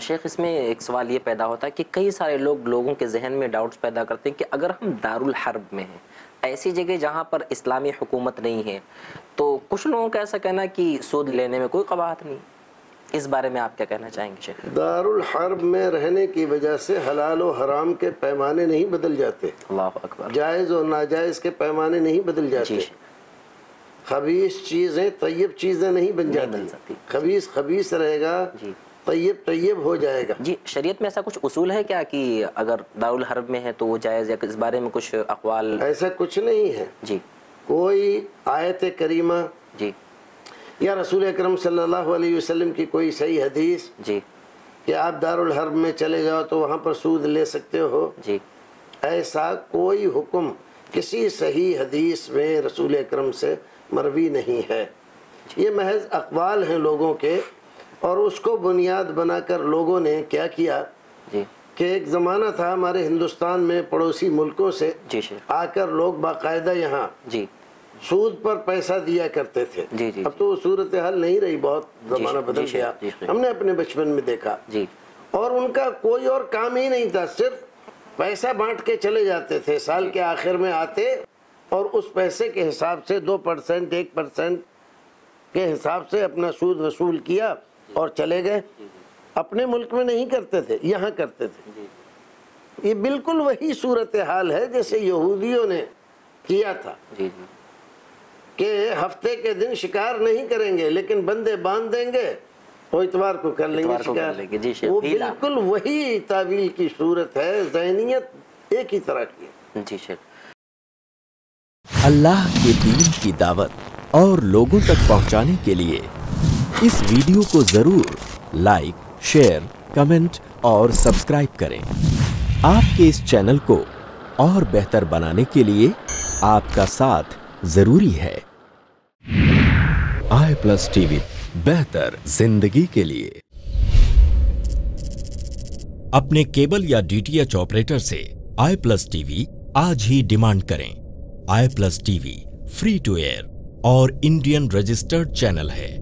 शेख इसमें एक सवाल ये पैदा होता है कि कई सारे लोग लोगों के जहन में डाउट्स पैदा करते हैं कि अगर हम दारुल हर्ब में हैं ऐसी जगह जहाँ पर इस्लामी हुकूमत नहीं है तो कुछ लोगों का ऐसा कहना कि सूद लेने में कोई कबाहत नहीं। इस बारे में आप क्या कहना चाहेंगे शेख? दारुल हर्ब में रहने की वजह से हलाल और हराम के पैमाने नहीं बदल जाते। अल्लाह अकबर। जायज़ और नाजायज़ के पैमाने नहीं बदल जाते। खबीस चीज़ें तैयब चीज़ें नहीं बन जाती। खबीस खबीस रहेगा। जी। तैयब तैयब हो जाएगा। जी शरीयत में ऐसा कुछ उसूल है क्या कि अगर दारुल हर्ब में है तो वो जायज़ या इस बारे में कुछ अकवाल? ऐसा कुछ नहीं है। जी। कोई आयत करीमा जी। या रसूल अकरम सल्लल्लाहु अलैहि वसल्लम की कोई सही हदीस जी। कि आप दारुल हर्ब में चले जाओ तो वहाँ पर सूद ले सकते हो? जी। ऐसा कोई हुक्म किसी सही हदीस में रसूल अकरम से मरवी नहीं है। ये महज अकवाल हैं लोगों के और उसको बुनियाद बनाकर लोगों ने क्या किया? जी। कि एक ज़माना था हमारे हिंदुस्तान में पड़ोसी मुल्कों से जी आकर लोग बाकायदा यहाँ जी। सूद पर पैसा दिया करते थे। जी, जी, अब तो सूरत हाल नहीं रही बहुत जमाना बदल गया। हमने अपने बचपन में देखा। जी। और उनका कोई और काम ही नहीं था सिर्फ़ पैसा बांट के चले जाते थे। साल के आखिर में आते और उस पैसे के हिसाब से दो परसेंट एक परसेंट के हिसाब से अपना सूद वसूल किया। और चले गए। अपने मुल्क में नहीं करते थे यहाँ करते थे। ये बिल्कुल वही सूरत हाल है जैसे यहूदियों ने किया था। कि हफ़्ते के दिन शिकार नहीं करेंगे लेकिन बंदे बाँध देंगे वो इतवार को कर लेंगे कर शिकार। लेंगे, वो बिल्कुल वही तावील की सूरत है जहनीत एक ही तरह की है। जी शेख अल्लाह के दीन की दावत और लोगों तक पहुँचाने के लिए इस वीडियो को ज़रूर लाइक, शेयर, कमेंट और सब्सक्राइब करें। आपके इस चैनल को और बेहतर बनाने के लिए आपका साथ ज़रूरी है। आई प्लस टीवी, बेहतर ज़िंदगी के लिए। अपने केबल या डीटीएच ऑपरेटर से आई प्लस टीवी आज ही डिमांड करें। I plus TV, free to air और इंडियन रजिस्टर्ड चैनल है।